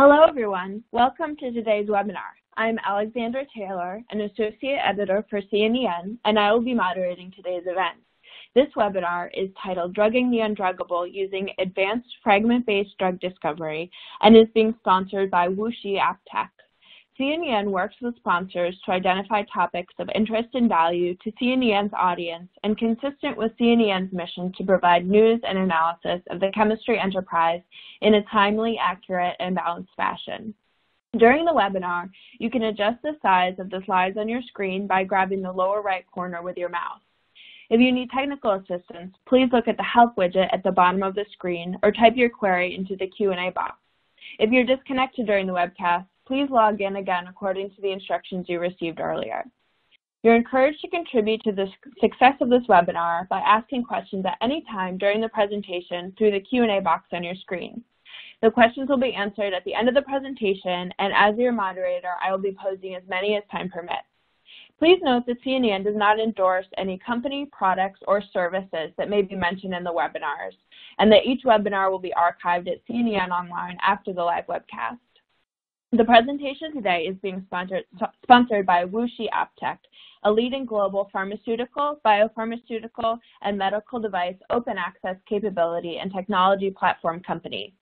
Hello, everyone. Welcome to today's webinar. I'm Alexandra Taylor, an Associate Editor for CNN, and I will be moderating today's event. This webinar is titled Drugging the Undruggable Using Advanced Fragment-Based Drug Discovery and is being sponsored by WuXi AppTec. CNN works with sponsors to identify topics of interest and value to CNEN's audience and consistent with CNEN's mission to provide news and analysis of the chemistry enterprise in a timely, accurate, and balanced fashion. During the webinar, you can adjust the size of the slides on your screen by grabbing the lower right corner with your mouse. If you need technical assistance, please look at the Help widget at the bottom of the screen or type your query into the Q&A box. If you're disconnected during the webcast, please log in again according to the instructions you received earlier. You're encouraged to contribute to the success of this webinar by asking questions at any time during the presentation through the Q&A box on your screen. The questions will be answered at the end of the presentation, and as your moderator, I will be posing as many as time permits. Please note that CNN does not endorse any company, products, or services that may be mentioned in the webinars, and that each webinar will be archived at CNN Online after the live webcast. The presentation today is being sponsored, sponsored by WuXi AppTec, a leading global pharmaceutical, biopharmaceutical, and medical device open access capability and technology platform company.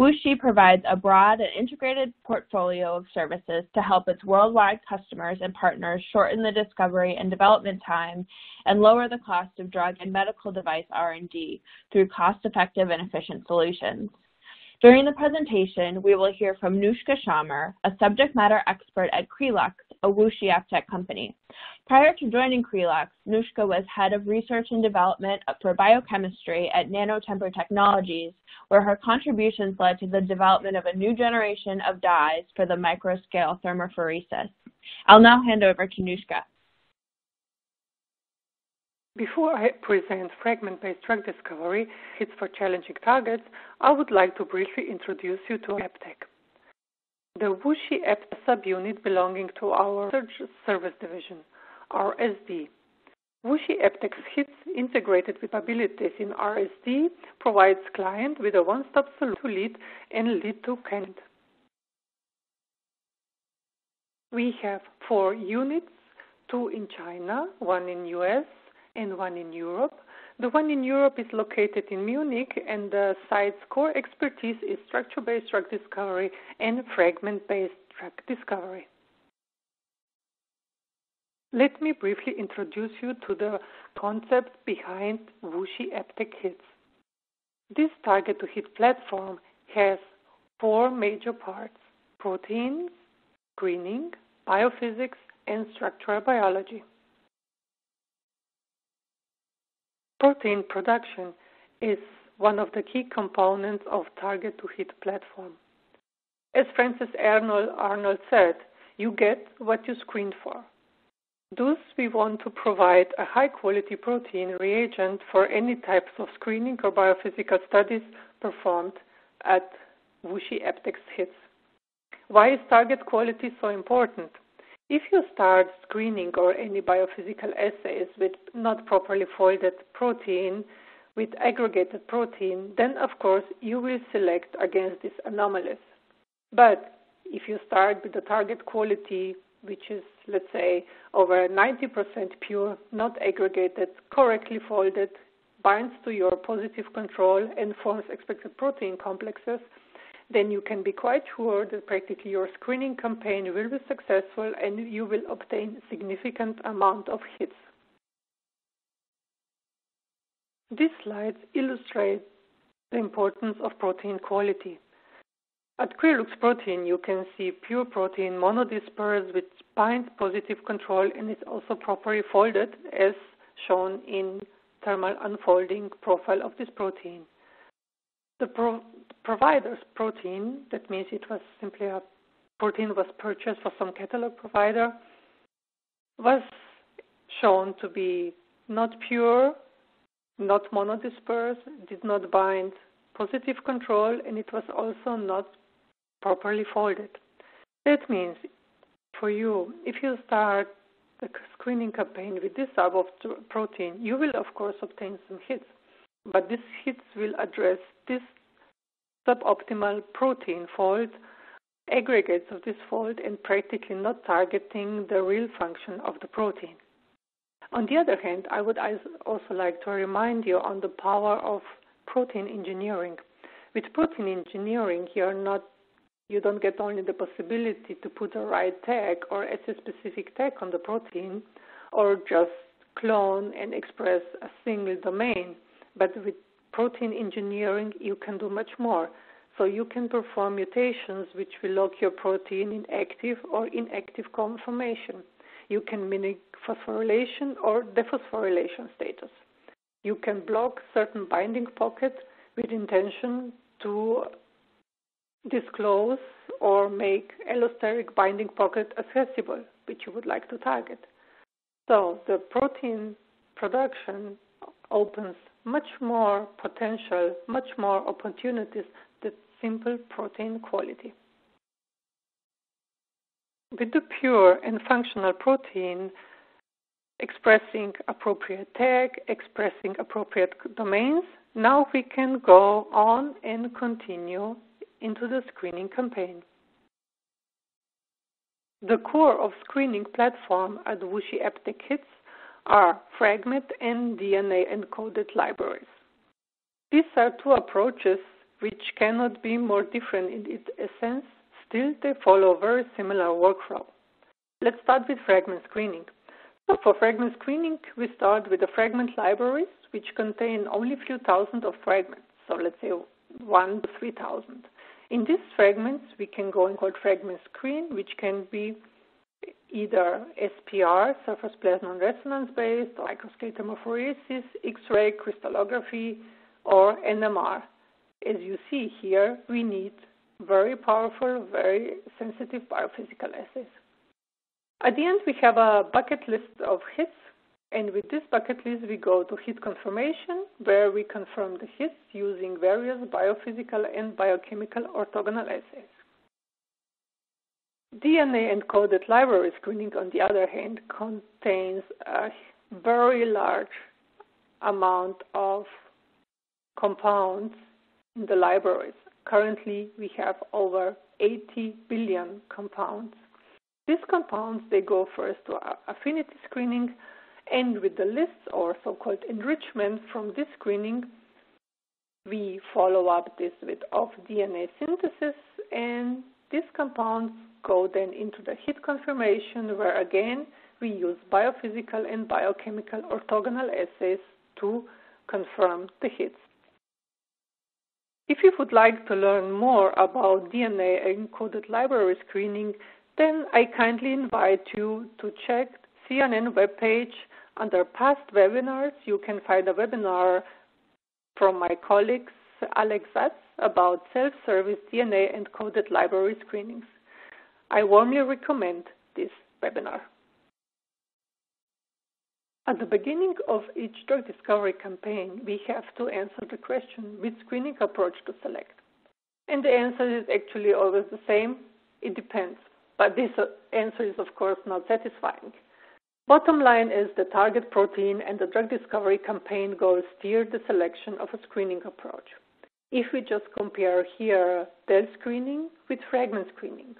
WuXi provides a broad and integrated portfolio of services to help its worldwide customers and partners shorten the discovery and development time and lower the cost of drug and medical device R&D through cost-effective and efficient solutions. During the presentation, we will hear from Nushka Shammer, a subject matter expert at Krelux, a WuXi AppTec company. Prior to joining Krelux, Nushka was head of research and development for biochemistry at Nanotemper Technologies, where her contributions led to the development of a new generation of dyes for the microscale thermophoresis. I'll now hand over to Nushka. Before I present fragment-based drug discovery, hits for challenging targets, I would like to briefly introduce you to AppTec. The WuXi AppTec subunit belonging to our Research Service Division, RSD. WuXi AppTec's hits integrated capabilities in RSD provides client with a one-stop solution to lead and lead to candidate. We have four units, two in China, one in US, and one in Europe. The one in Europe is located in Munich, and the site's core expertise is structure based drug discovery and fragment based drug discovery. Let me briefly introduce you to the concept behind WuXi AppTec Hits. This target to hit platform has four major parts proteins, screening, biophysics, and structural biology. Protein production is one of the key components of target to hit platform. As Francis Arnold, Arnold said, you get what you screen for. Thus, we want to provide a high quality protein reagent for any types of screening or biophysical studies performed at WuXi AppTec's hits. Why is target quality so important? If you start screening or any biophysical assays with not properly folded protein, with aggregated protein, then of course you will select against these anomalies. But if you start with the target quality, which is, let's say, over 90% pure, not aggregated, correctly folded, binds to your positive control and forms expected protein complexes, then you can be quite sure that practically your screening campaign will be successful and you will obtain significant amount of hits. These slides illustrate the importance of protein quality. At Krelux protein, you can see pure protein monodisperse which binds positive control and is also properly folded as shown in thermal unfolding profile of this protein. The pro provider's protein, that means it was simply a protein was purchased for some catalog provider, was shown to be not pure, not monodisperse, did not bind positive control, and it was also not properly folded. That means for you, if you start a screening campaign with this type of protein, you will of course obtain some hits, but these hits will address this suboptimal protein fold aggregates of this fold and practically not targeting the real function of the protein. On the other hand, I would also like to remind you on the power of protein engineering. With protein engineering, you're not you don't get only the possibility to put a right tag or assay-specific tag on the protein, or just clone and express a single domain, but with protein engineering, you can do much more. So you can perform mutations which will lock your protein in active or inactive conformation. You can mimic phosphorylation or dephosphorylation status. You can block certain binding pockets with intention to disclose or make allosteric binding pocket accessible, which you would like to target. So the protein production opens much more potential, much more opportunities than simple protein quality. With the pure and functional protein expressing appropriate tag, expressing appropriate domains, now we can go on and continue into the screening campaign. The core of screening platform at WuXi AppTec Hits are fragment and DNA encoded libraries. These are two approaches which cannot be more different in its essence, still they follow a very similar workflow. Let's start with fragment screening. So for fragment screening, we start with the fragment libraries, which contain only a few thousand of fragments. So let's say 1 to 3,000. In these fragments, we can go and call fragment screen, which can be either SPR, surface plasmon resonance based, microscale thermophoresis, X-ray crystallography, or NMR. As you see here, we need very powerful, very sensitive biophysical assays. At the end, we have a bucket list of hits, and with this bucket list, we go to hit confirmation, where we confirm the hits using various biophysical and biochemical orthogonal assays. DNA encoded library screening, on the other hand, contains a very large amount of compounds in the libraries. Currently, we have over 80 billion compounds. These compounds, they go first to affinity screening, and with the lists or so-called enrichment from this screening, we follow up this with off-DNA synthesis, and these compounds go then into the hit confirmation, where again we use biophysical and biochemical orthogonal assays to confirm the hits. If you would like to learn more about DNA encoded library screening, then I kindly invite you to check CNN webpage. Under past webinars, you can find a webinar from my colleagues Alex Zatz about self-service DNA encoded library screenings. I warmly recommend this webinar. At the beginning of each drug discovery campaign, we have to answer the question which screening approach to select. And the answer is actually always the same. It depends. But this uh, answer is, of course, not satisfying. Bottom line is the target protein and the drug discovery campaign goals steer the selection of a screening approach. If we just compare here DEL screening with fragment screening,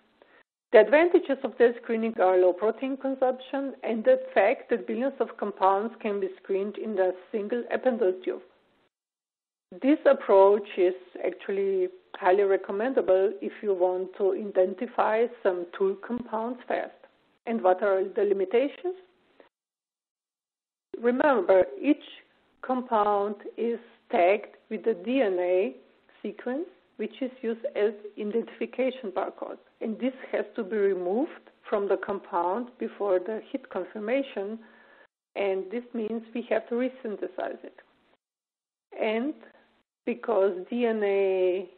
the advantages of DEL screening are low protein consumption and the fact that billions of compounds can be screened in a single ependyl tube. This approach is actually highly recommendable if you want to identify some tool compounds fast. And what are the limitations? Remember, each compound is tagged with the DNA sequence which is used as identification barcode. And this has to be removed from the compound before the hit confirmation. And this means we have to resynthesize it. And because DNA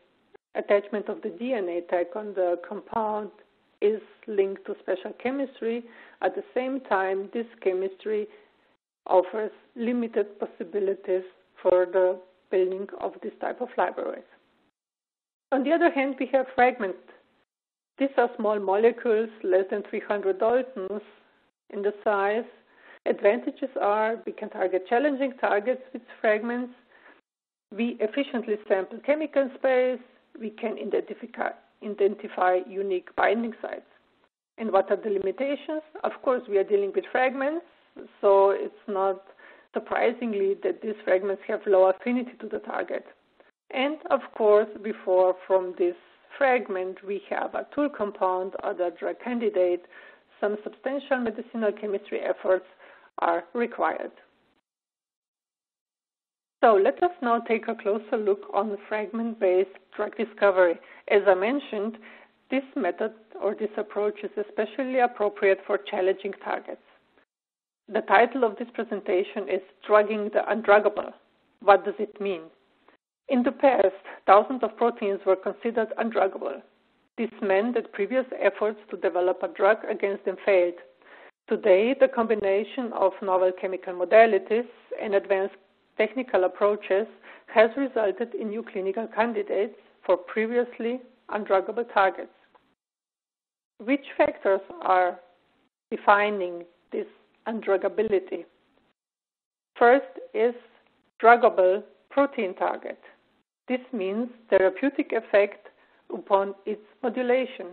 attachment of the DNA tag on the compound is linked to special chemistry, at the same time, this chemistry offers limited possibilities for the building of this type of libraries. On the other hand, we have fragments. These are small molecules, less than 300 Daltons in the size. Advantages are we can target challenging targets with fragments. We efficiently sample chemical space. We can identify, identify unique binding sites. And what are the limitations? Of course, we are dealing with fragments, so it's not surprisingly that these fragments have low affinity to the target. And of course, before from this fragment we have a tool compound or the drug candidate, some substantial medicinal chemistry efforts are required. So let us now take a closer look on fragment-based drug discovery. As I mentioned, this method or this approach is especially appropriate for challenging targets. The title of this presentation is Drugging the Undruggable. What does it mean? In the past, thousands of proteins were considered undruggable. This meant that previous efforts to develop a drug against them failed. Today, the combination of novel chemical modalities and advanced technical approaches has resulted in new clinical candidates for previously undruggable targets. Which factors are defining this undruggability? First is druggable protein target. This means therapeutic effect upon its modulation.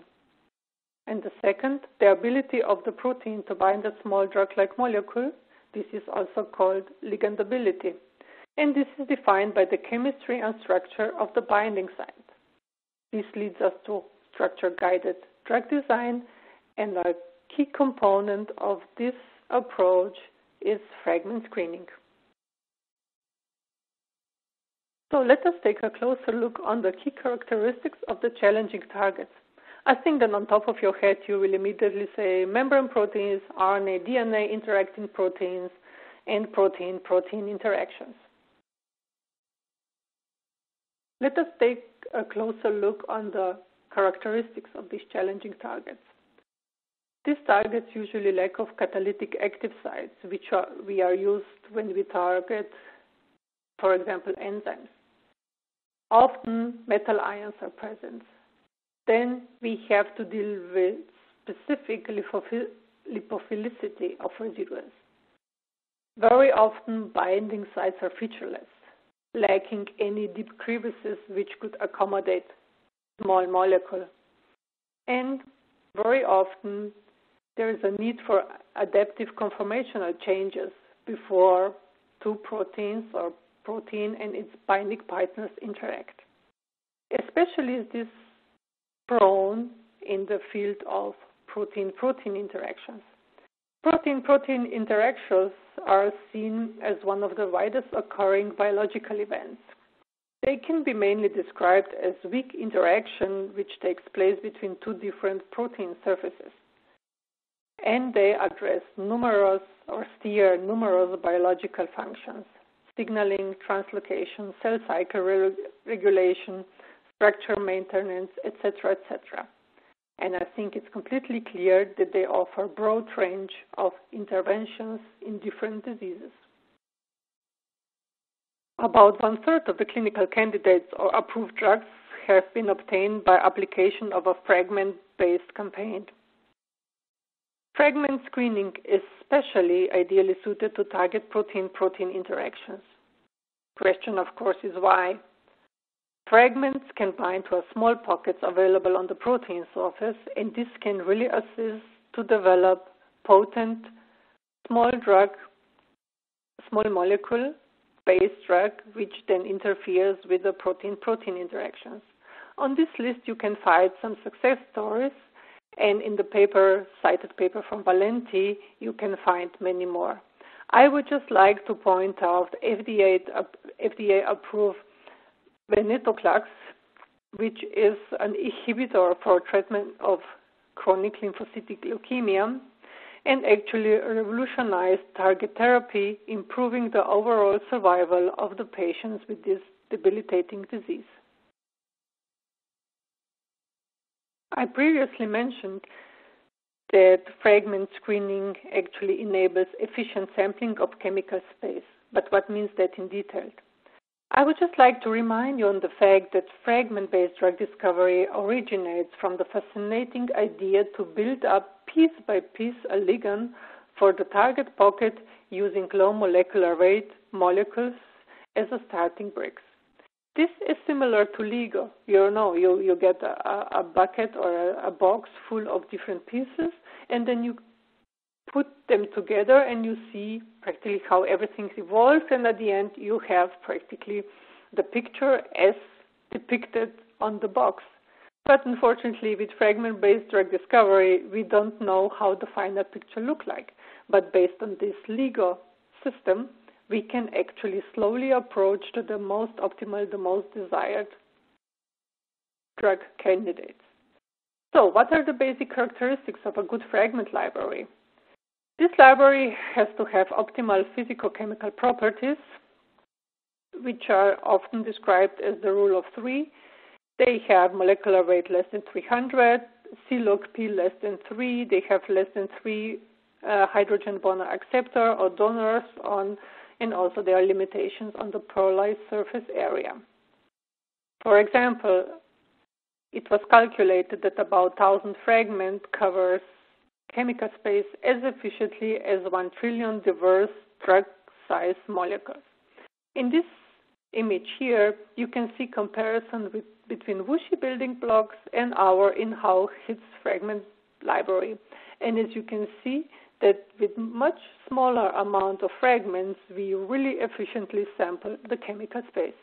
And the second, the ability of the protein to bind a small drug-like molecule. This is also called ligandability and this is defined by the chemistry and structure of the binding site. This leads us to structure-guided drug design, and a key component of this approach is fragment screening. So let us take a closer look on the key characteristics of the challenging targets. I think that on top of your head you will immediately say membrane proteins, RNA, DNA interacting proteins, and protein-protein interactions. Let us take a closer look on the characteristics of these challenging targets. These targets usually lack of catalytic active sites, which are, we are used when we target, for example, enzymes. Often metal ions are present. Then we have to deal with specific lipophilicity of residuals. Very often binding sites are featureless lacking any deep crevices which could accommodate small molecule. And very often there is a need for adaptive conformational changes before two proteins or protein and its binding partners interact. Especially is this prone in the field of protein-protein interactions. Protein-protein interactions are seen as one of the widest occurring biological events. They can be mainly described as weak interaction which takes place between two different protein surfaces. And they address numerous or steer numerous biological functions, signaling, translocation, cell cycle re regulation, structure maintenance, etc., etc and I think it's completely clear that they offer broad range of interventions in different diseases. About one third of the clinical candidates or approved drugs have been obtained by application of a fragment-based campaign. Fragment screening is especially ideally suited to target protein-protein interactions. Question, of course, is why? Fragments can bind to small pockets available on the protein surface, and this can really assist to develop potent small drug, small molecule based drug, which then interferes with the protein-protein interactions. On this list, you can find some success stories, and in the paper, cited paper from Valenti, you can find many more. I would just like to point out FDA, FDA approved venetoclax, which is an inhibitor for treatment of chronic lymphocytic leukemia and actually revolutionized target therapy, improving the overall survival of the patients with this debilitating disease. I previously mentioned that fragment screening actually enables efficient sampling of chemical space, but what means that in detail? I would just like to remind you on the fact that fragment based drug discovery originates from the fascinating idea to build up piece by piece a ligand for the target pocket using low molecular weight molecules as a starting bricks. This is similar to Lego. You know, you, you get a, a bucket or a, a box full of different pieces, and then you put them together and you see practically how everything evolves, and at the end you have practically the picture as depicted on the box. But unfortunately, with fragment-based drug discovery, we don't know how the final picture look like. But based on this Lego system, we can actually slowly approach to the most optimal, the most desired drug candidates. So what are the basic characteristics of a good fragment library? This library has to have optimal physicochemical properties, which are often described as the rule of three. They have molecular weight less than 300, C log P less than 3, they have less than 3 uh, hydrogen bond acceptor or donors on, and also there are limitations on the pearlized surface area. For example, it was calculated that about 1,000 fragments covers chemical space as efficiently as 1 trillion diverse drug-sized molecules. In this image here, you can see comparison with, between WuXi building blocks and our in-house HITS fragment library. And as you can see, that with much smaller amount of fragments, we really efficiently sample the chemical space.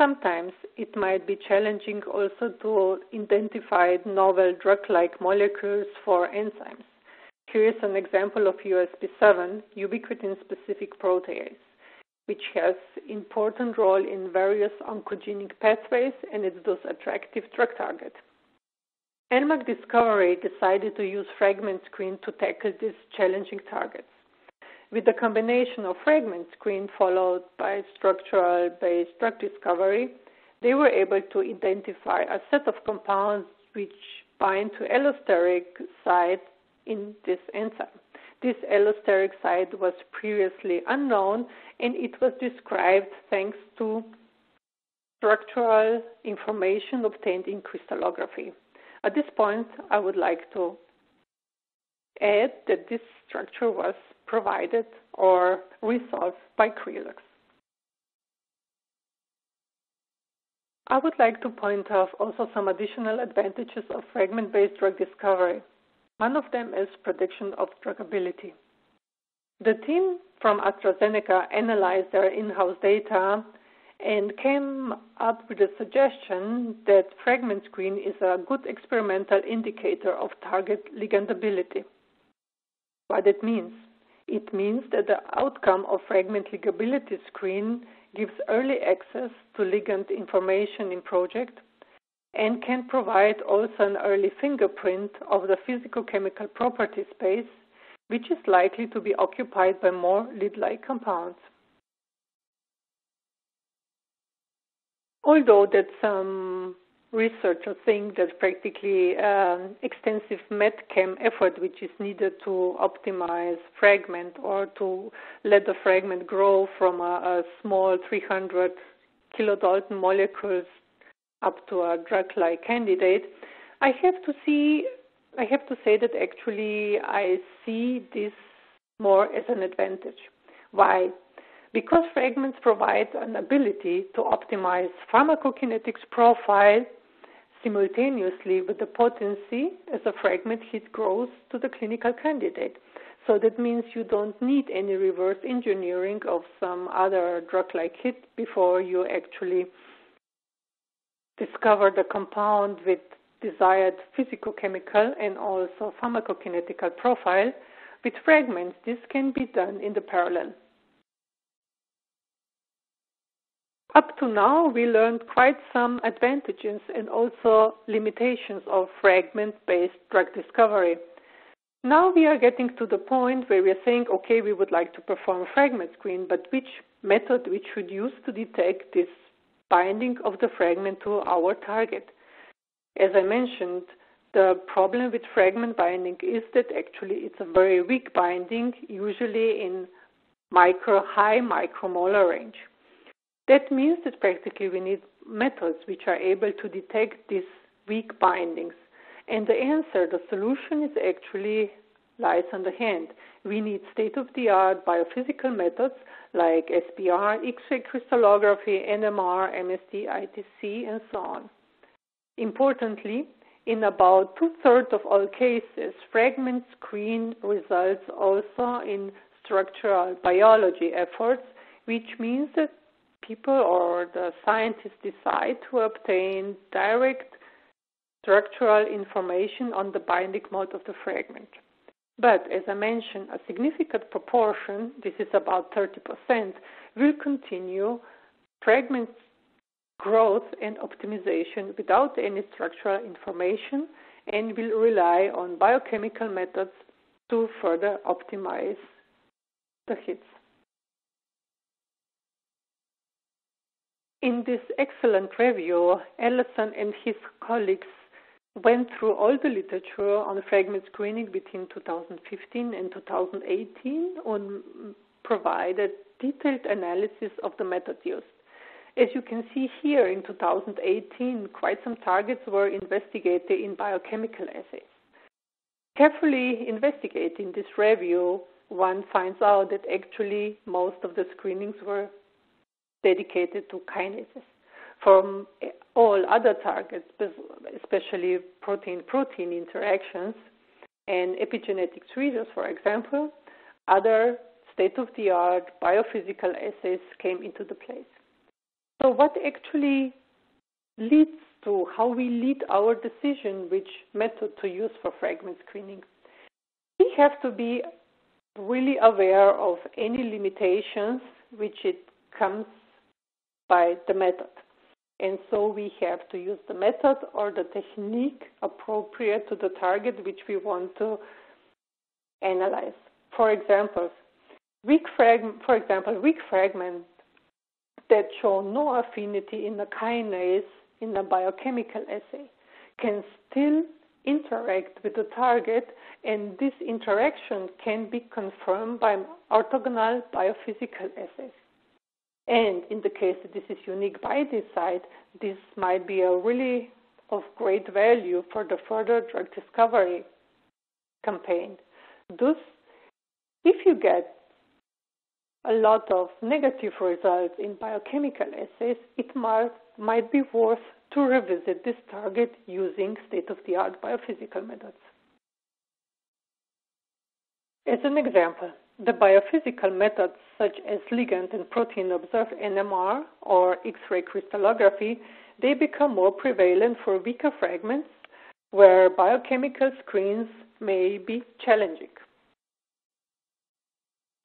Sometimes it might be challenging also to identify novel drug-like molecules for enzymes. Here is an example of USP7, ubiquitin-specific protease, which has important role in various oncogenic pathways and it's thus attractive drug target. NMAC Discovery decided to use fragment screen to tackle these challenging targets. With the combination of fragment screen followed by structural based drug discovery, they were able to identify a set of compounds which bind to allosteric site in this enzyme. This allosteric site was previously unknown and it was described thanks to structural information obtained in crystallography. At this point, I would like to add that this structure was provided or resolved by Krelux. I would like to point out also some additional advantages of fragment-based drug discovery. One of them is prediction of drugability. The team from AstraZeneca analyzed their in-house data and came up with a suggestion that fragment screen is a good experimental indicator of target ligandability. What it means? It means that the outcome of fragment ligability screen gives early access to ligand information in project and can provide also an early fingerprint of the physicochemical property space, which is likely to be occupied by more lead-like compounds. Although that some researchers think that practically um, extensive metchem effort which is needed to optimize fragment or to let the fragment grow from a, a small 300 kilodalton molecules up to a drug-like candidate, I have to see, I have to say that actually I see this more as an advantage. Why? Because fragments provide an ability to optimize pharmacokinetics profile simultaneously with the potency as a fragment hit grows to the clinical candidate. So that means you don't need any reverse engineering of some other drug-like hit before you actually discover the compound with desired physicochemical and also pharmacokinetical profile. With fragments, this can be done in the parallel. Up to now, we learned quite some advantages and also limitations of fragment-based drug discovery. Now we are getting to the point where we are saying, okay, we would like to perform fragment screen, but which method we should use to detect this binding of the fragment to our target. As I mentioned, the problem with fragment binding is that actually it's a very weak binding, usually in micro high micromolar range. That means that practically we need methods which are able to detect these weak bindings. And the answer, the solution is actually lies on the hand. We need state-of-the-art biophysical methods like SPR, X-ray crystallography, NMR, MST, ITC, and so on. Importantly, in about two-thirds of all cases, fragment screen results also in structural biology efforts, which means that people or the scientists decide to obtain direct structural information on the binding mode of the fragment. But as I mentioned, a significant proportion, this is about 30%, will continue fragment growth and optimization without any structural information and will rely on biochemical methods to further optimize the hits. In this excellent review, Ellison and his colleagues went through all the literature on fragment screening between 2015 and 2018 and provided detailed analysis of the method used. As you can see here, in 2018, quite some targets were investigated in biochemical assays. Carefully investigating this review, one finds out that actually most of the screenings were dedicated to kinases. From eh, all other targets, especially protein-protein interactions and epigenetics readers, for example, other state-of-the-art biophysical assays came into the place. So what actually leads to how we lead our decision which method to use for fragment screening? We have to be really aware of any limitations which it comes by the method. And so we have to use the method or the technique appropriate to the target which we want to analyze. For example, weak for example, weak fragment that show no affinity in the kinase in a biochemical assay can still interact with the target, and this interaction can be confirmed by orthogonal biophysical assays. And in the case that this is unique by this site, this might be a really of great value for the further drug discovery campaign. Thus, if you get a lot of negative results in biochemical assays, it might, might be worth to revisit this target using state-of-the-art biophysical methods. As an example, the biophysical methods such as ligand and protein observed NMR or X-ray crystallography, they become more prevalent for weaker fragments where biochemical screens may be challenging.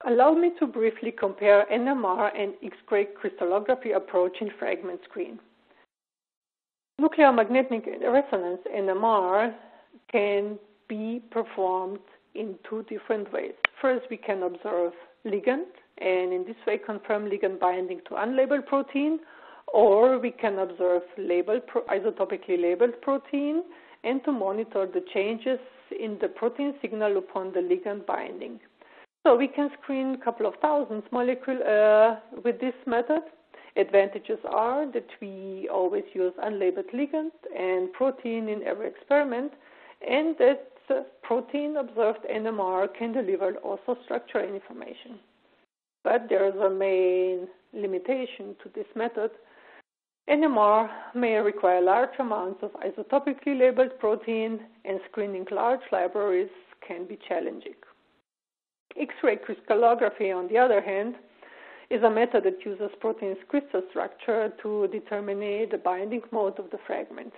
Allow me to briefly compare NMR and X-ray crystallography approach in fragment screen. Nuclear magnetic resonance NMR can be performed in two different ways. First, we can observe ligand and in this way confirm ligand binding to unlabeled protein, or we can observe labeled isotopically labeled protein and to monitor the changes in the protein signal upon the ligand binding. So we can screen a couple of thousands molecules uh, with this method. Advantages are that we always use unlabeled ligand and protein in every experiment, and that protein observed NMR can deliver also structural information. But there is a main limitation to this method. NMR may require large amounts of isotopically labeled protein, and screening large libraries can be challenging. X-ray crystallography, on the other hand, is a method that uses protein's crystal structure to determine the binding mode of the fragment.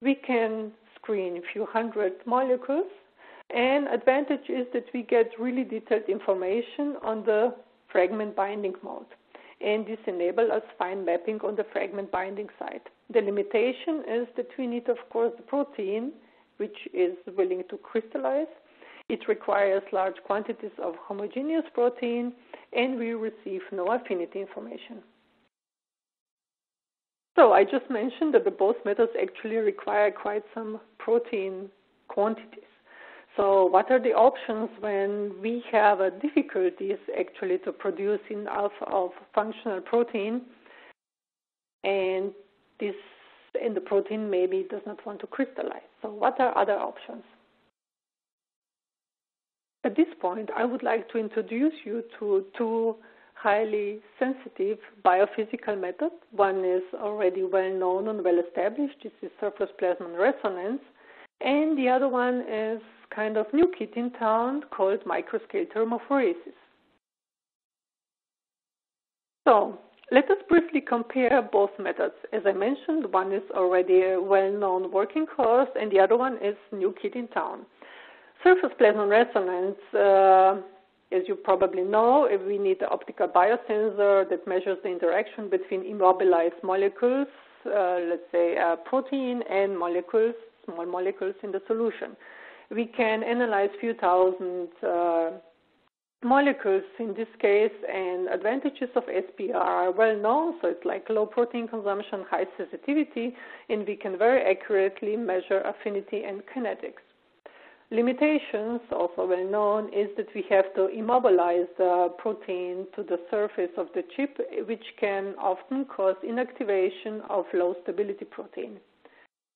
We can screen a few hundred molecules, and advantage is that we get really detailed information on the fragment binding mode. And this enables us fine mapping on the fragment binding site. The limitation is that we need, of course, the protein, which is willing to crystallize, it requires large quantities of homogeneous protein, and we receive no affinity information. So I just mentioned that the both methods actually require quite some protein quantities. So what are the options when we have difficulties actually to produce enough of functional protein and this and the protein maybe does not want to crystallize. So what are other options? At this point, I would like to introduce you to two highly sensitive biophysical method. One is already well known and well established. This is surface plasmon resonance. And the other one is kind of new kid in town called microscale thermophoresis. So let us briefly compare both methods. As I mentioned, one is already a well-known working horse, and the other one is new kid in town. Surface plasmon resonance, uh, as you probably know, we need an optical biosensor that measures the interaction between immobilized molecules, uh, let's say a protein and molecules, small molecules in the solution. We can analyze few thousand uh, molecules in this case, and advantages of SPR are well known. So it's like low protein consumption, high sensitivity, and we can very accurately measure affinity and kinetics. Limitations, also well known, is that we have to immobilize the protein to the surface of the chip, which can often cause inactivation of low stability protein.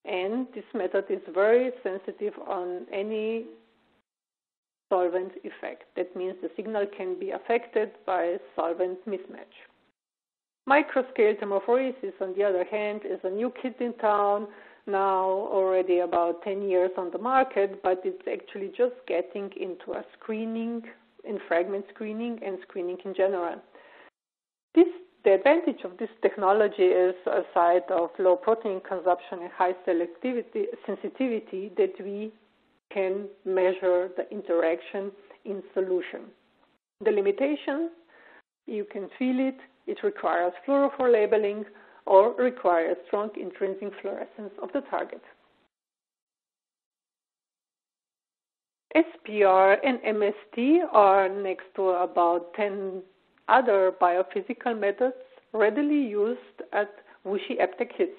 And this method is very sensitive on any solvent effect. That means the signal can be affected by solvent mismatch. Microscale thermophoresis, on the other hand, is a new kid in town now already about 10 years on the market, but it's actually just getting into a screening, in fragment screening and screening in general. This, the advantage of this technology is, aside of low protein consumption and high selectivity, sensitivity, that we can measure the interaction in solution. The limitation, you can feel it, it requires fluorophore labeling, or require strong intrinsic fluorescence of the target. SPR and MST are next to about 10 other biophysical methods readily used at AppTec hits.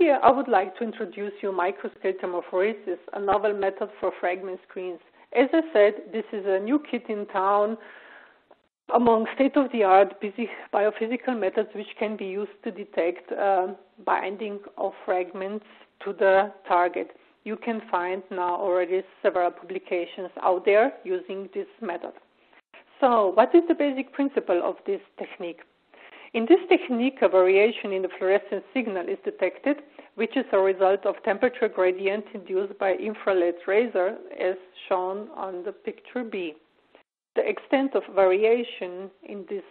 Here, I would like to introduce you microscale thermophoresis, a novel method for fragment screens. As I said, this is a new kit in town among state-of-the-art biophysical methods which can be used to detect uh, binding of fragments to the target. You can find now already several publications out there using this method. So what is the basic principle of this technique? In this technique, a variation in the fluorescence signal is detected, which is a result of temperature gradient induced by infrared laser, as shown on the picture B. The extent of variation in this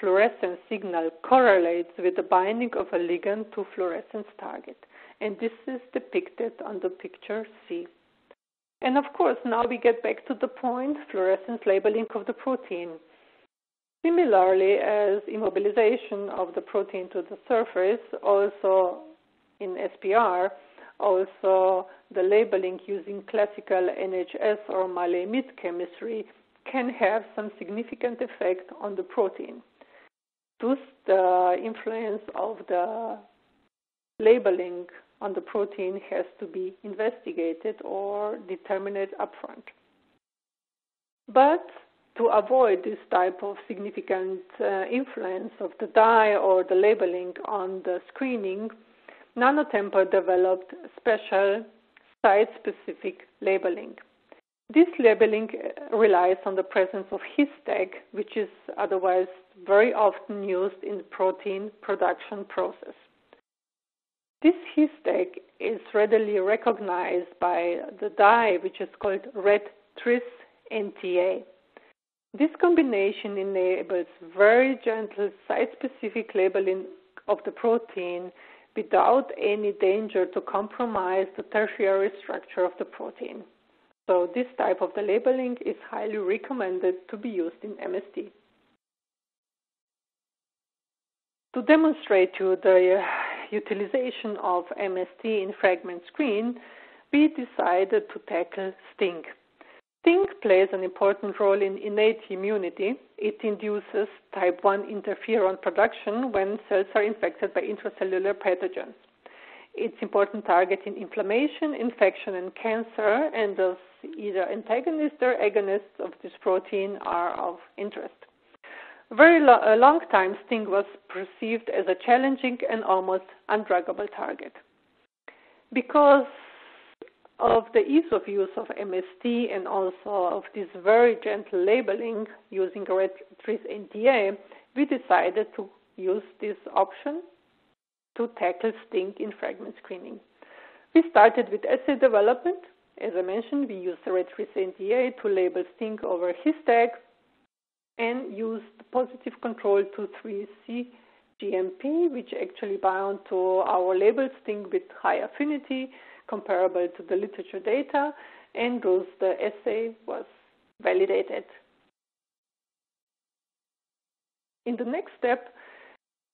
fluorescence signal correlates with the binding of a ligand to fluorescence target. And this is depicted on the picture C. And of course, now we get back to the point fluorescence labeling of the protein. Similarly, as immobilization of the protein to the surface, also in SPR, also the labeling using classical NHS or Mallet chemistry can have some significant effect on the protein. Thus, the influence of the labeling on the protein has to be investigated or determined upfront. But to avoid this type of significant uh, influence of the dye or the labeling on the screening, Nanotemper developed special site-specific labeling. This labeling uh, relies on the presence of his tag, which is otherwise very often used in the protein production process. This his tag is readily recognized by the dye, which is called red tris NTA. This combination enables very gentle site-specific labeling of the protein without any danger to compromise the tertiary structure of the protein. So this type of the labeling is highly recommended to be used in MST. To demonstrate you the uh, utilization of MST in fragment screen, we decided to tackle STING. STING plays an important role in innate immunity. It induces type 1 interferon production when cells are infected by intracellular pathogens. It's important target in inflammation, infection, and cancer, and thus either antagonists or agonists of this protein are of interest. A very lo- a long time, Sting was perceived as a challenging and almost undruggable target. Because of the ease of use of MST and also of this very gentle labeling using Red-Trace NTA, we decided to use this option to tackle stink in fragment screening. We started with assay development. As I mentioned, we used the Red-Trace NTA to label stink over his tag and used positive control to 3C GMP, which actually bound to our label stink with high affinity comparable to the literature data, and thus the assay was validated. In the next step,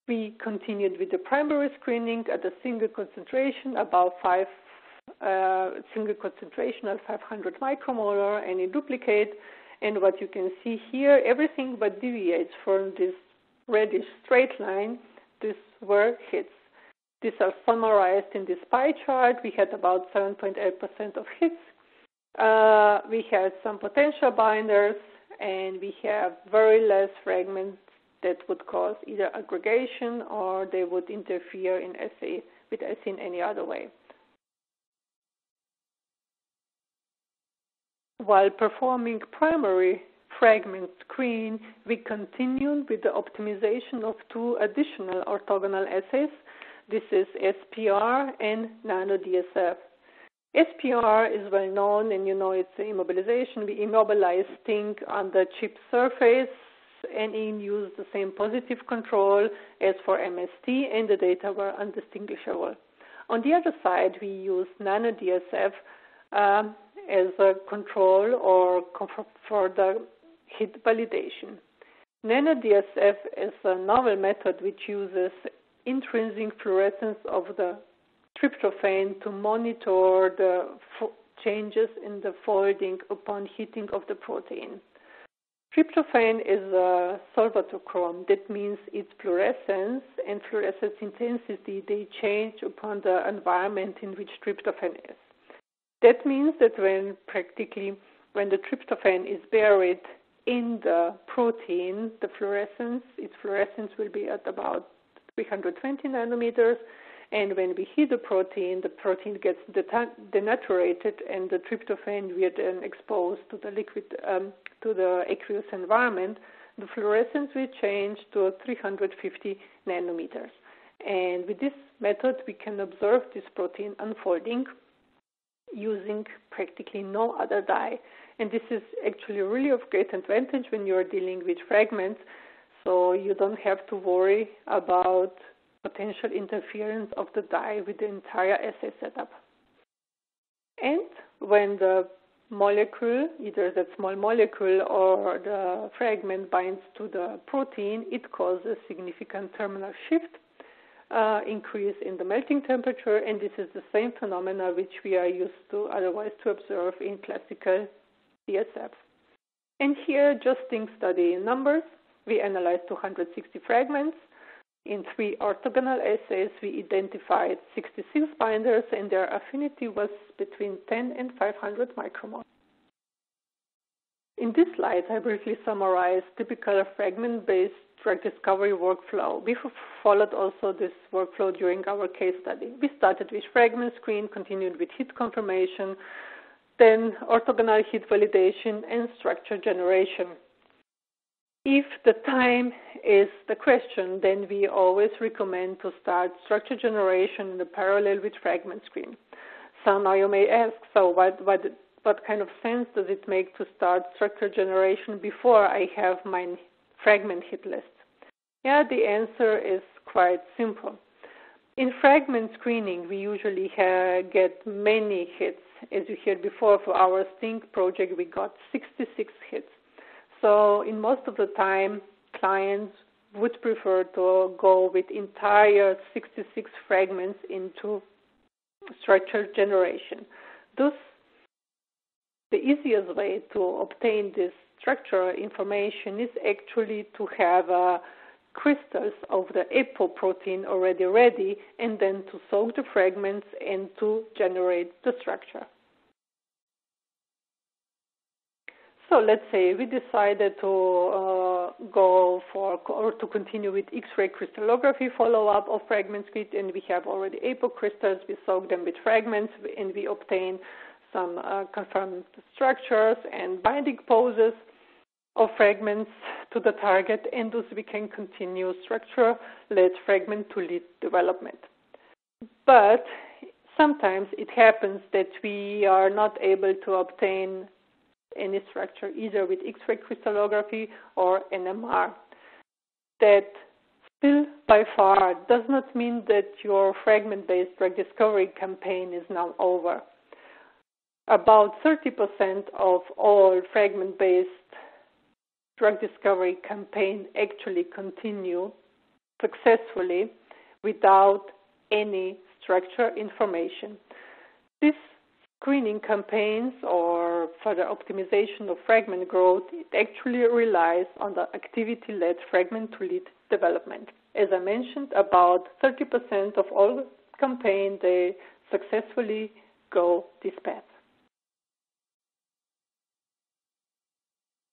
we continued with the primary screening at a single concentration, about five uh, single concentration of 500 micromolar, and any duplicate. And what you can see here, everything but deviates from this reddish straight line. this were hits. These are summarized in this pie chart. We had about 7.8% of hits. Uh, we had some potential binders, and we have very less fragments that would cause either aggregation or they would interfere in assay with assay in any other way. While performing primary fragment screen, we continued with the optimization of two additional orthogonal assays. This is SPR and NanoDSF. SPR is well known, and you know it's immobilization. We immobilize stink on the chip surface and use the same positive control as for MST, and the data were undistinguishable. On the other side, we use NanoDSF um, as a control or for the hit validation. NanoDSF is a novel method which uses intrinsic fluorescence of the tryptophan to monitor the changes in the folding upon heating of the protein. Tryptophan is a solvatochrome. That means its fluorescence and fluorescence intensity, they change upon the environment in which tryptophan is. That means that when practically when the tryptophan is buried in the protein, the fluorescence, its fluorescence will be at about 320 nanometers. And when we heat the protein, the protein gets denaturated, and the tryptophan will then exposed to the liquid, um, to the aqueous environment. The fluorescence will change to 350 nanometers. And with this method, we can observe this protein unfolding using practically no other dye. And this is actually really of great advantage when you're dealing with fragments, so you don't have to worry about potential interference of the dye with the entire assay setup. And when the molecule, either that small molecule or the fragment binds to the protein, it causes significant terminal shift uh, increase in the melting temperature, and this is the same phenomena which we are used to otherwise to observe in classical DSF. And here, just think study in numbers. We analyzed 260 fragments. In three orthogonal assays, we identified 66 binders, and their affinity was between 10 and 500 micromolar. In this slide, I briefly summarize typical fragment-based drug discovery workflow. We followed also this workflow during our case study. We started with fragment screen, continued with hit confirmation, then orthogonal hit validation, and structure generation. If the time is the question, then we always recommend to start structure generation in the parallel with fragment screen. So now you may ask, so what, what, what kind of sense does it make to start structure generation before I have my fragment hit list? Yeah, the answer is quite simple. In fragment screening, we usually get many hits. As you heard before, for our Stink project, we got 66 hits. So, in most of the time, clients would prefer to go with entire 66 fragments into structure generation. Thus, the easiest way to obtain this structural information is actually to have a crystals of the apoprotein already ready and then to soak the fragments and to generate the structure. So let's say we decided to uh, go for or to continue with X-ray crystallography follow-up of fragments and we have already apocrystals. We soak them with fragments, and we obtain some uh, confirmed structures and binding poses of fragments to the target, and thus we can continue structure-led fragment to lead development. But sometimes it happens that we are not able to obtain any structure either with X-ray crystallography or NMR. That still by far does not mean that your fragment-based drug discovery campaign is now over. About 30% of all fragment-based drug discovery campaign actually continue successfully without any structure information. This screening campaigns or further optimization of fragment growth, it actually relies on the activity-led fragment to lead development. As I mentioned, about 30% of all campaigns, they successfully go this path.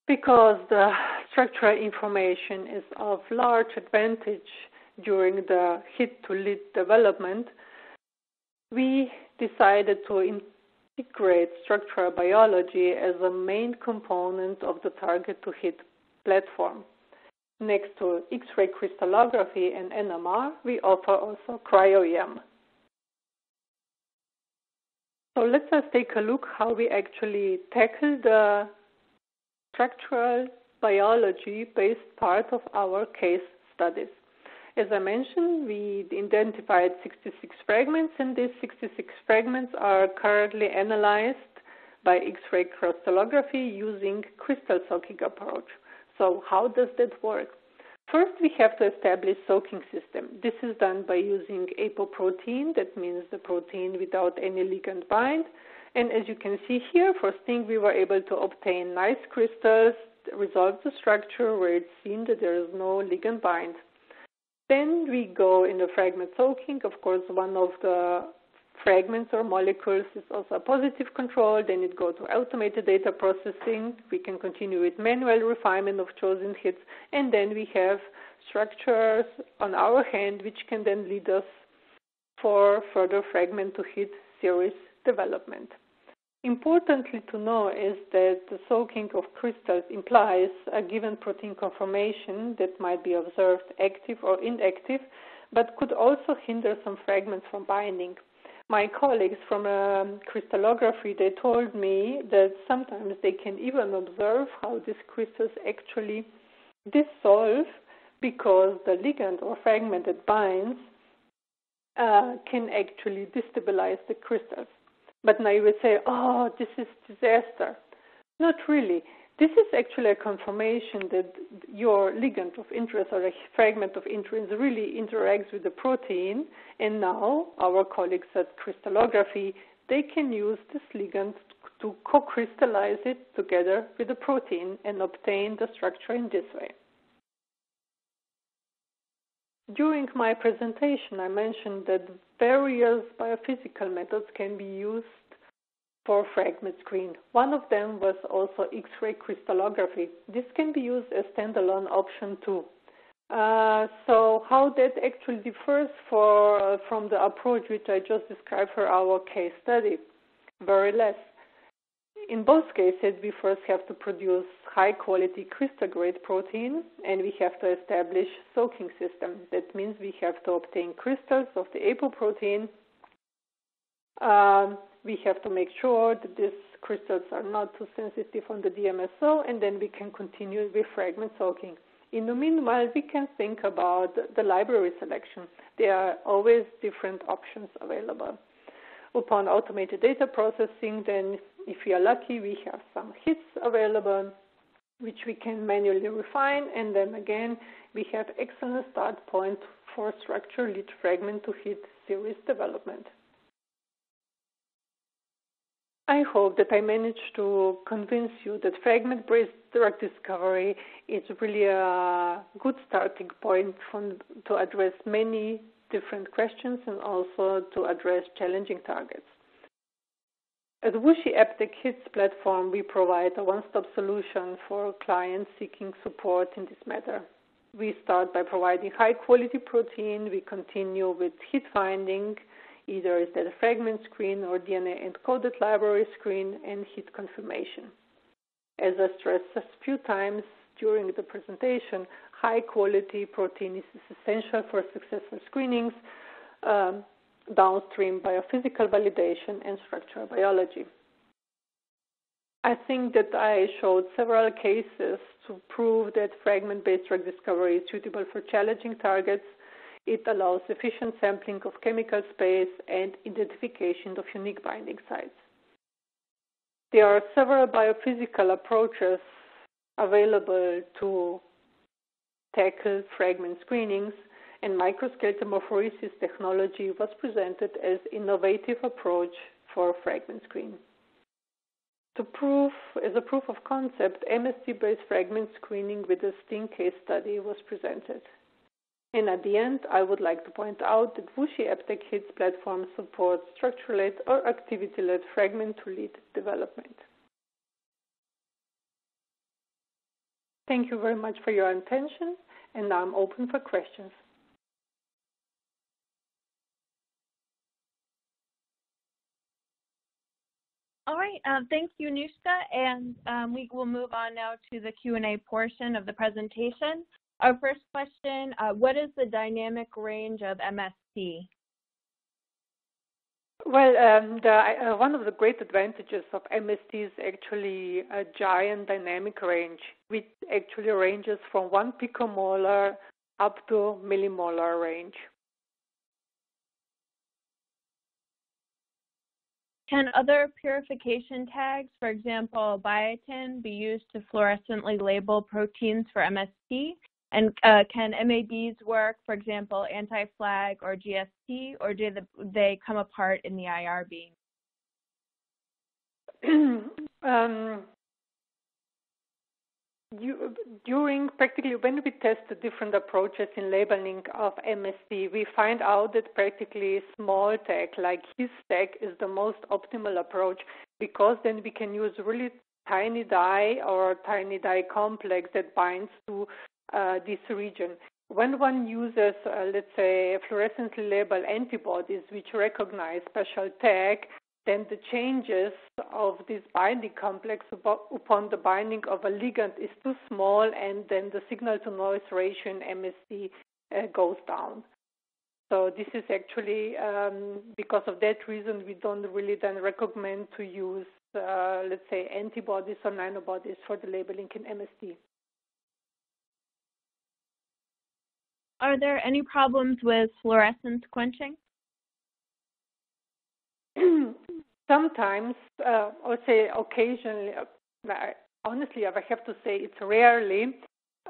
Because the structural information is of large advantage during the hit to lead development, we decided to integrate structural biology as a main component of the target to hit platform. Next to X-ray crystallography and NMR, we offer also cryo-EM. So let's just take a look how we actually tackle the structural biology-based part of our case studies. As I mentioned, we identified 66 fragments, and these 66 fragments are currently analyzed by X-ray crystallography using crystal soaking approach. So how does that work? First, we have to establish soaking system. This is done by using apoprotein, that means the protein without any ligand bind. And as you can see here, first thing we were able to obtain nice crystals, resolve the structure where it's seen that there is no ligand bind. Then we go in the fragment soaking. Of course, one of the fragments or molecules is also a positive control. Then it goes to automated data processing. We can continue with manual refinement of chosen hits. And then we have structures on our hand which can then lead us for further fragment to hit series development. Importantly to know is that the soaking of crystals implies a given protein conformation that might be observed active or inactive, but could also hinder some fragments from binding. My colleagues from um, crystallography, they told me that sometimes they can even observe how these crystals actually dissolve because the ligand or fragment that binds uh, can actually destabilize the crystals. But now you would say, oh, this is disaster. Not really. This is actually a confirmation that your ligand of interest or a fragment of interest really interacts with the protein. And now our colleagues at crystallography, they can use this ligand to co-crystallize it together with the protein and obtain the structure in this way. During my presentation, I mentioned that various biophysical methods can be used for fragment screen. One of them was also X-ray crystallography. This can be used as standalone option too. Uh, so how that actually differs for, uh, from the approach which I just described for our case study? Very less. In both cases, we first have to produce high quality crystal grade protein and we have to establish soaking system. That means we have to obtain crystals of the apoprotein. Um, we have to make sure that these crystals are not too sensitive on the DMSO and then we can continue with fragment soaking. In the meanwhile, we can think about the library selection. There are always different options available. Upon automated data processing, then if we are lucky, we have some hits available, which we can manually refine, and then again, we have excellent start point for structure lead fragment to hit series development. I hope that I managed to convince you that fragment-based drug discovery is really a good starting point from, to address many different questions and also to address challenging targets. At WuXi AppTec HITS platform, we provide a one-stop solution for clients seeking support in this matter. We start by providing high-quality protein. We continue with hit finding Either is that a fragment screen or DNA encoded library screen and hit confirmation. As I stressed a few times during the presentation, high quality protein is essential for successful screenings, um, downstream biophysical validation, and structural biology. I think that I showed several cases to prove that fragment based drug discovery is suitable for challenging targets it allows efficient sampling of chemical space and identification of unique binding sites. There are several biophysical approaches available to tackle fragment screenings, and microskeletal morphoresis technology was presented as innovative approach for fragment screen. To prove, as a proof of concept, MST-based fragment screening with a STING case study was presented. And at the end, I would like to point out that WuXi AppTec HITS platform supports structure-led or activity-led fragment-to-lead development. Thank you very much for your attention, and now I'm open for questions. All right, um, thank you, Nushka, and um, we will move on now to the Q&A portion of the presentation. Our first question, uh, what is the dynamic range of MST? Well, um, the, uh, one of the great advantages of MST is actually a giant dynamic range, which actually ranges from 1 picomolar up to millimolar range. Can other purification tags, for example, biotin, be used to fluorescently label proteins for MST? And uh, can MABs work, for example, anti-flag or GST, or do they come apart in the IR beam? um, you, during practically when we test the different approaches in labeling of MST, we find out that practically small tag like his tag is the most optimal approach because then we can use really tiny dye or tiny dye complex that binds to uh, this region. When one uses, uh, let's say, fluorescently labeled antibodies which recognize special tag, then the changes of this binding complex upon the binding of a ligand is too small, and then the signal to noise ratio in MST uh, goes down. So this is actually um, because of that reason we don't really then recommend to use, uh, let's say, antibodies or nanobodies for the labeling in MST. Are there any problems with fluorescence quenching? Sometimes, uh, would say occasionally, uh, honestly, I have to say it's rarely,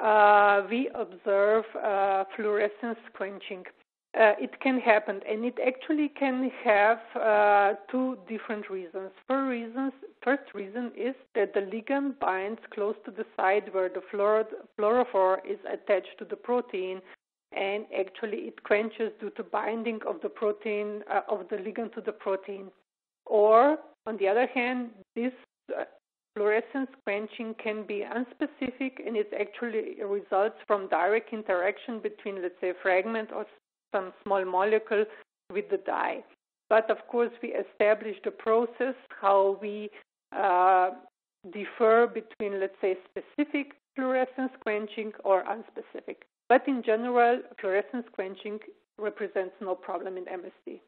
uh, we observe uh, fluorescence quenching. Uh, it can happen, and it actually can have uh, two different reasons. First, reasons. First reason is that the ligand binds close to the site where the fluorophore is attached to the protein, and actually it quenches due to binding of the protein uh, of the ligand to the protein. Or on the other hand, this uh, fluorescence quenching can be unspecific and it actually results from direct interaction between, let's say, a fragment or some small molecule with the dye. But of course, we established a process how we uh, differ between, let's say, specific fluorescence quenching or unspecific. But in general, fluorescence quenching represents no problem in MST.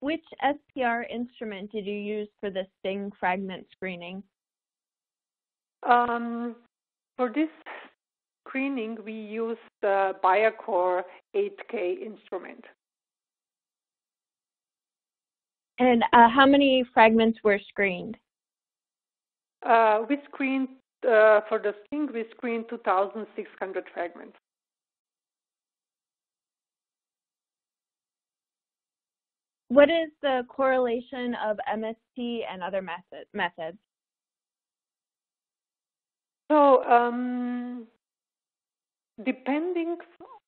Which SPR instrument did you use for the STING fragment screening? Um, for this screening, we used the Biocore 8K instrument. And uh, how many fragments were screened? Uh, we screened uh, for the STING, we screened 2,600 fragments. What is the correlation of MST and other method, methods? So, um, depending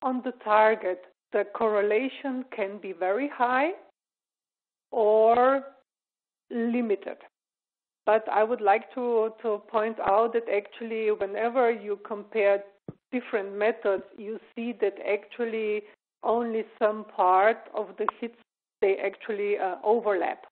on the target, the correlation can be very high or limited. But I would like to, to point out that actually, whenever you compare different methods, you see that actually only some part of the hits they actually uh, overlap.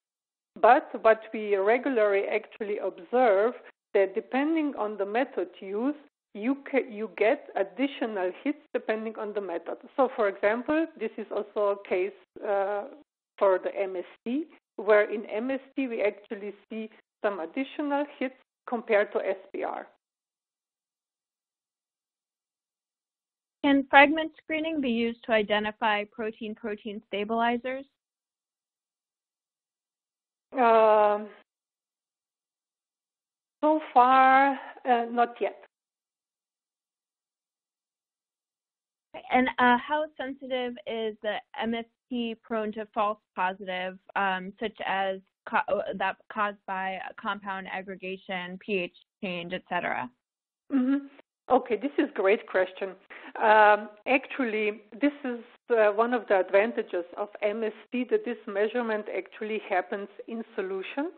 But what we regularly actually observe that depending on the method used, you you get additional hits depending on the method. So, for example, this is also a case uh, for the MST, where in MST we actually see some additional hits compared to SPR. Can fragment screening be used to identify protein-protein stabilizers? Um, so far, uh, not yet. And uh, how sensitive is the MST prone to false positive, um, such as uh, that caused by compound aggregation, pH change, etc.? Mm -hmm. Okay, this is a great question. Um, actually, this is uh, one of the advantages of MST that this measurement actually happens in solution.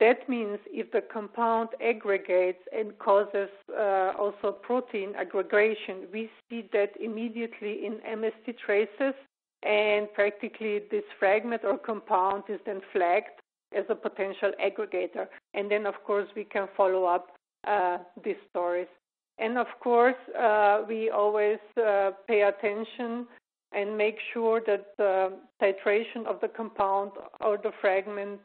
That means if the compound aggregates and causes uh, also protein aggregation, we see that immediately in MST traces, and practically this fragment or compound is then flagged as a potential aggregator. And then, of course, we can follow up uh, these stories. And of course, uh, we always uh, pay attention and make sure that the titration of the compound or the fragment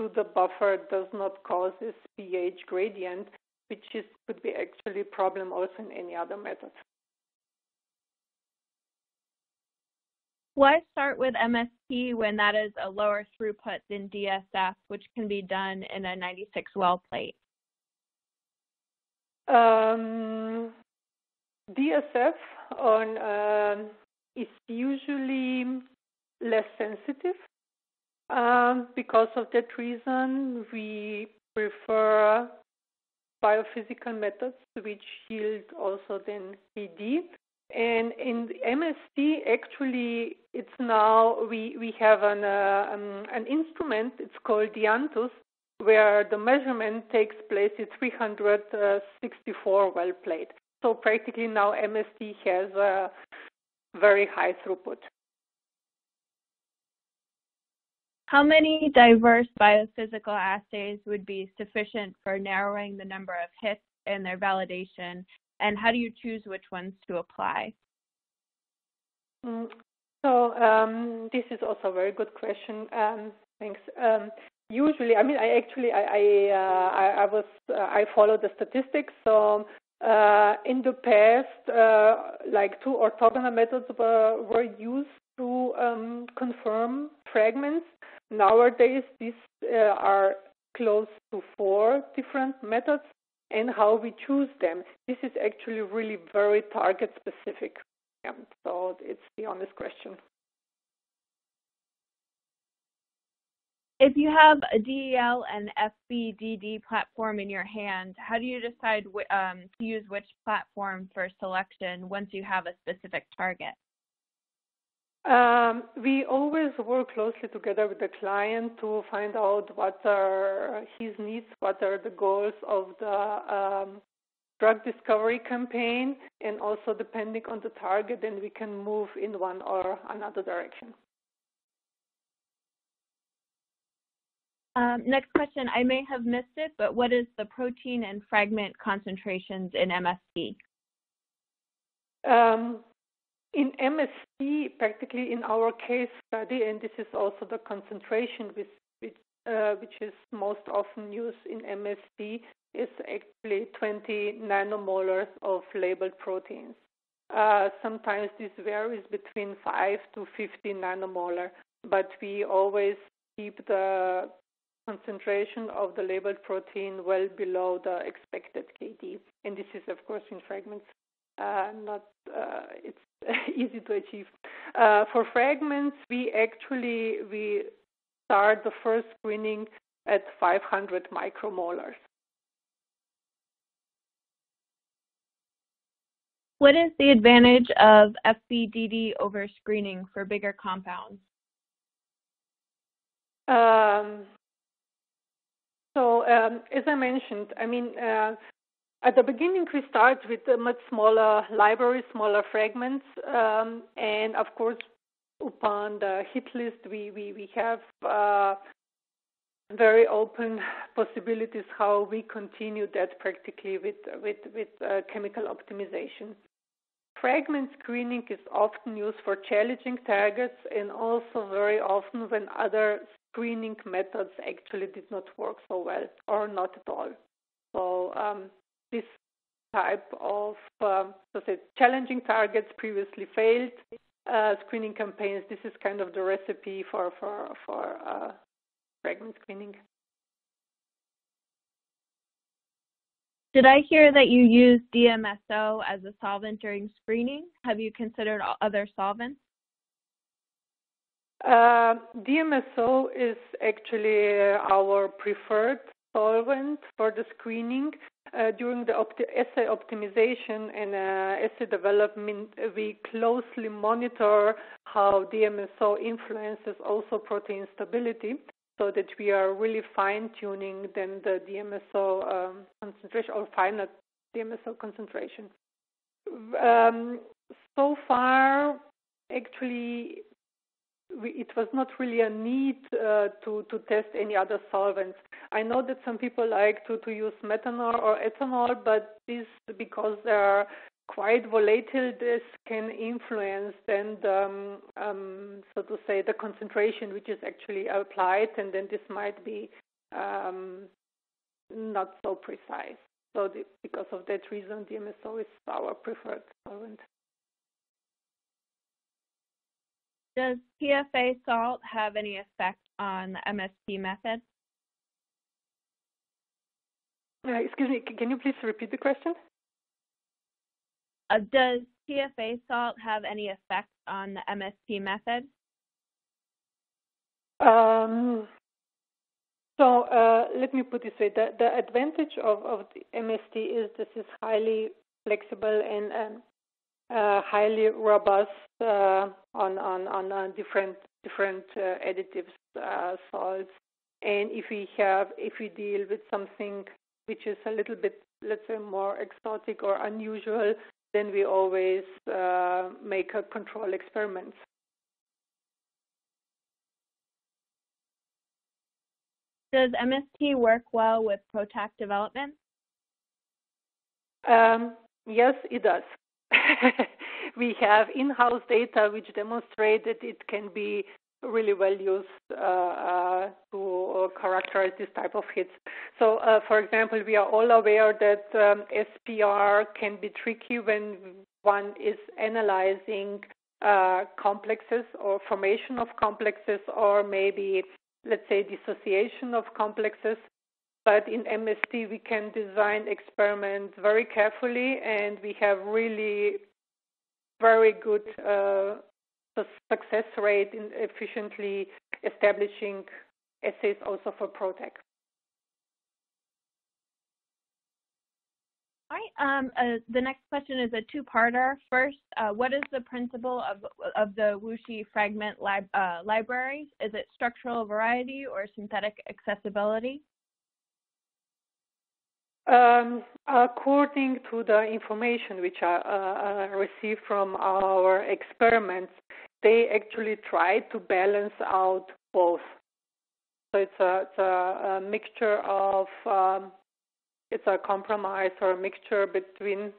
to the buffer does not cause this pH gradient, which is, could be actually a problem also in any other method. Why start with MST when that is a lower throughput than DSF, which can be done in a 96 well plate? Um, DSF on um, is usually less sensitive um, because of that reason, we prefer biophysical methods which yield also then PD. And in MSD, actually, it's now we we have an uh, um, an instrument. It's called Dianthus, where the measurement takes place at 364 well plate. So practically now MST has a very high throughput. How many diverse biophysical assays would be sufficient for narrowing the number of hits and their validation, and how do you choose which ones to apply? Mm, so um, this is also a very good question. Um, thanks. Um, usually, I mean, I actually, I, I, uh, I, I was, uh, I follow the statistics. So uh, in the past, uh, like two orthogonal methods were, were used to um, confirm fragments. Nowadays, these uh, are close to four different methods, and how we choose them. This is actually really very target specific. Yeah, so it's the honest question. If you have a DEL and FBDD platform in your hand, how do you decide um, to use which platform for selection once you have a specific target? Um, we always work closely together with the client to find out what are his needs, what are the goals of the um, drug discovery campaign, and also depending on the target, then we can move in one or another direction. Um, next question, I may have missed it, but what is the protein and fragment concentrations in MST? Um, in MST, practically in our case study, and this is also the concentration which, which, uh, which is most often used in MST, is actually 20 nanomolars of labeled proteins. Uh, sometimes this varies between 5 to 50 nanomolar, but we always keep the concentration of the labeled protein well below the expected KD. And this is, of course, in fragments uh, not uh, it's easy to achieve. Uh, for fragments, we actually we start the first screening at 500 micromolars. What is the advantage of FBDD over screening for bigger compounds? Um, so, um, as I mentioned, I mean, uh, at the beginning, we start with a much smaller library, smaller fragments, um, and of course, upon the hit list, we we we have uh, very open possibilities how we continue that practically with with with uh, chemical optimization. Fragment screening is often used for challenging targets and also very often when other screening methods actually did not work so well or not at all. So um, this type of um, so say challenging targets previously failed uh, screening campaigns. This is kind of the recipe for for for uh, fragment screening. Did I hear that you use DMSO as a solvent during screening? Have you considered other solvents? Uh, DMSO is actually our preferred solvent for the screening. Uh, during the opti assay optimization and uh, assay development, we closely monitor how DMSO influences also protein stability so that we are really fine-tuning then the DMSO um, concentration or final DMSO concentration. Um, so far, actually, we, it was not really a need uh, to, to test any other solvents. I know that some people like to, to use methanol or ethanol, but this because they are quite volatile, this can influence then the, um, um, so to say, the concentration which is actually applied, and then this might be um, not so precise. So the, because of that reason, DMSO is our preferred solvent. Does PFA salt have any effect on the MSP method? Uh, excuse me, can you please repeat the question? Uh, does PFA salt have any effect on the MSP method? Um, so uh, let me put this way: the, the advantage of, of the MST is this is highly flexible and um, uh, highly robust uh, on on on uh, different different uh, additives, uh, salts, and if we have if we deal with something which is a little bit let's say more exotic or unusual, then we always uh, make a control experiment. Does MST work well with PROTAC development? Um, yes, it does. we have in-house data which demonstrate that it can be really well used uh, uh, to characterize this type of hits. So, uh, for example, we are all aware that um, SPR can be tricky when one is analyzing uh, complexes or formation of complexes or maybe, let's say, dissociation of complexes. But in MST, we can design experiments very carefully and we have really very good uh, success rate in efficiently establishing assays also for PROTAC. All right. Um, uh, the next question is a two-parter. First, uh, what is the principle of of the WuXi fragment lib, uh, library? Is it structural variety or synthetic accessibility? Um, according to the information which I uh, uh, received from our experiments, they actually try to balance out both. So it's a, it's a, a mixture of, um, it's a compromise or a mixture between,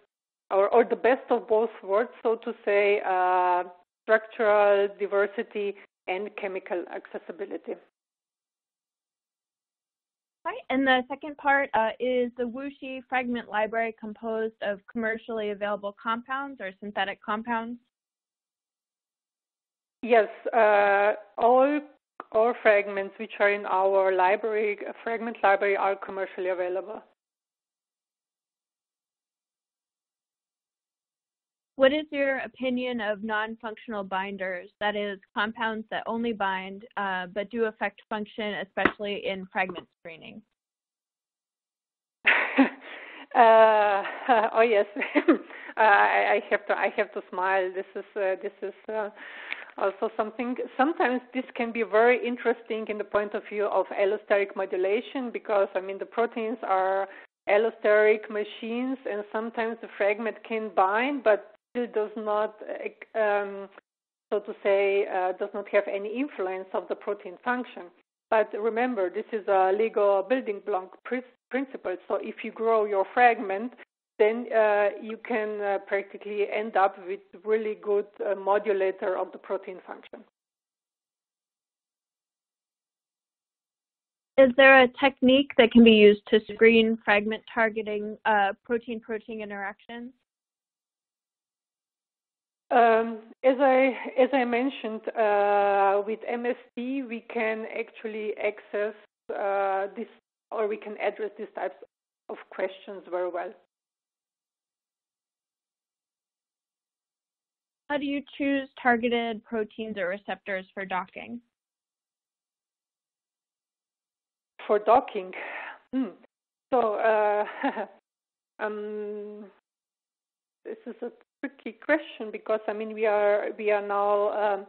or, or the best of both worlds, so to say, uh, structural diversity and chemical accessibility. And the second part uh, is the WuXi fragment library composed of commercially available compounds or synthetic compounds? Yes, uh, all all fragments which are in our library, fragment library, are commercially available. What is your opinion of non-functional binders, that is, compounds that only bind uh, but do affect function, especially in fragment screening? uh, oh yes, uh, I, I, have to. I have to smile. This is uh, this is uh, also something, sometimes this can be very interesting in the point of view of allosteric modulation because, I mean, the proteins are allosteric machines, and sometimes the fragment can bind, but does not, um, so to say, uh, does not have any influence of the protein function. But remember, this is a Lego building block principle. So if you grow your fragment, then uh, you can uh, practically end up with really good uh, modulator of the protein function. Is there a technique that can be used to screen fragment targeting uh, protein-protein interactions? Um, as I as I mentioned, uh, with MSD we can actually access uh, this, or we can address these types of questions very well. How do you choose targeted proteins or receptors for docking? For docking, hmm. so uh, um, this is a tricky question because I mean we are we are now um,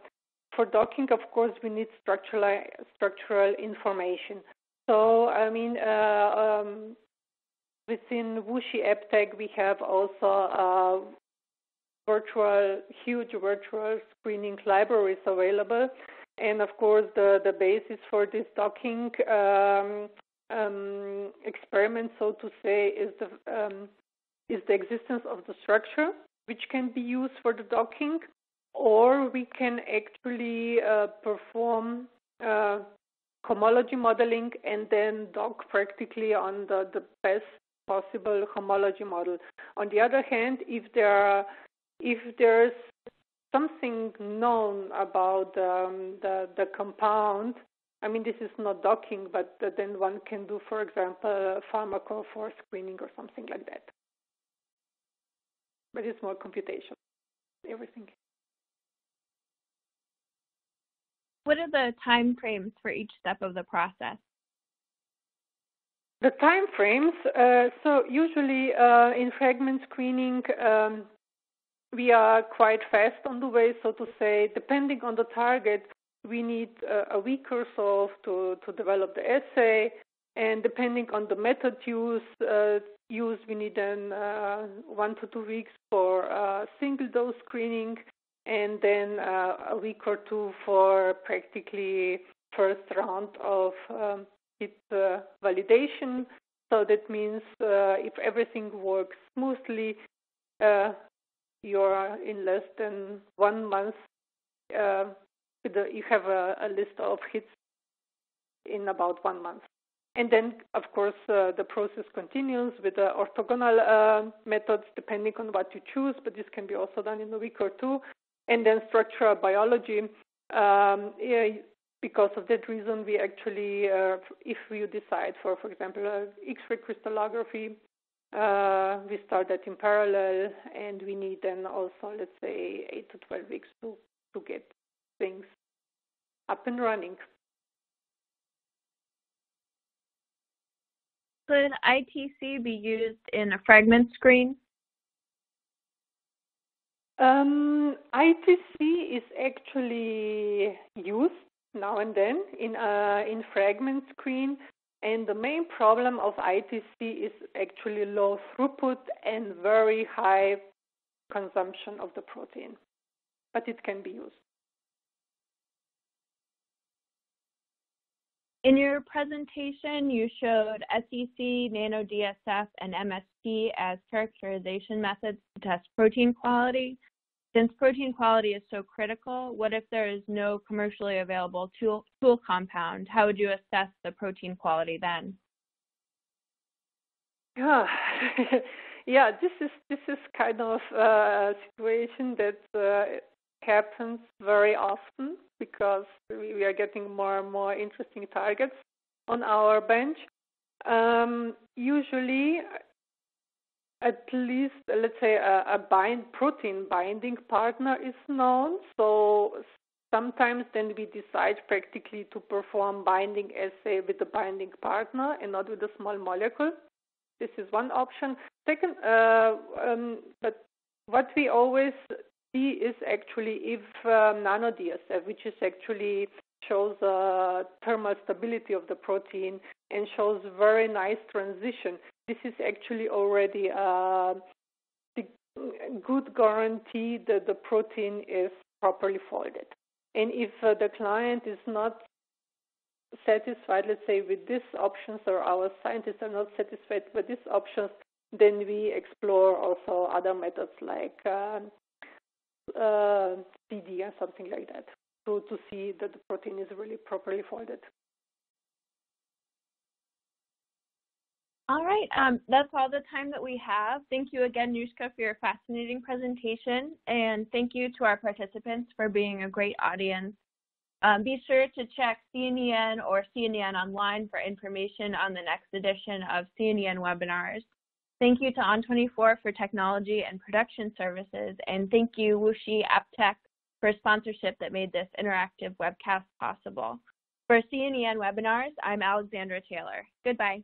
for docking. Of course, we need structural structural information. So I mean. Uh, um, within WuXi AppTec, we have also uh, virtual, huge virtual screening libraries available. And of course, the, the basis for this docking um, um, experiment, so to say, is the um, is the existence of the structure, which can be used for the docking, or we can actually uh, perform uh, homology modeling and then dock practically on the, the best possible homology model. On the other hand, if there are if there's something known about um, the, the compound, I mean, this is not docking, but then one can do, for example, pharmacophore screening or something like that. But it's more computation, everything. What are the time frames for each step of the process? The time frames, uh, so usually uh, in fragment screening, um, we are quite fast on the way, so to say. Depending on the target, we need uh, a week or so to, to develop the assay. And depending on the method use, uh, used, we need then uh, one to two weeks for uh, single dose screening, and then uh, a week or two for practically first round of um, hit uh, validation. So that means if everything works smoothly, you're in less than one month. Uh, you have a, a, list of hits in about one month. And then, of course, uh, the process continues with the orthogonal uh, methods, depending on what you choose, but this can be also done in a week or two. And then structural biology. Um, because of that reason, we actually, uh, if you decide for, for example, uh, X-ray crystallography, uh, we start that in parallel, and we need then also, let's say, 8 to 12 weeks to, to get things up and running. Could ITC be used in a fragment screen? Um, ITC is actually used now and then in uh, in fragment screen and the main problem of ITC is actually low throughput and very high consumption of the protein, but it can be used. In your presentation, you showed SEC, NanoDSF, and MST as characterization methods to test protein quality. Since protein quality is so critical, what if there is no commercially available tool, tool compound? How would you assess the protein quality then? Yeah, yeah. This is this is kind of a situation that uh, happens very often because we, are getting more and more interesting targets on our bench. Um, usually, at least let's say a, a bind protein binding partner is known. So sometimes then we decide practically to perform binding assay with the binding partner and not with a small molecule. This is one option. Second uh, um, but what we always is actually if um, nano DSF, which is actually shows uh, thermal stability of the protein and shows very nice transition. This is actually already uh, the good guarantee that the protein is properly folded. And if uh, the client is not satisfied, let's say, with these options, or our scientists are not satisfied with these options, then we explore also other methods like uh, uh, CD or something like that to, to see that the protein is really properly folded. All right, um, that's all the time that we have. Thank you again, Nuska, for your fascinating presentation, and thank you to our participants for being a great audience. Um, be sure to check C&EN or C&EN Online for information on the next edition of C&EN webinars. Thank you to On24 for technology and production services, and thank you WuXi AppTec for sponsorship that made this interactive webcast possible. For C&EN webinars, I'm Alexandra Taylor. Goodbye.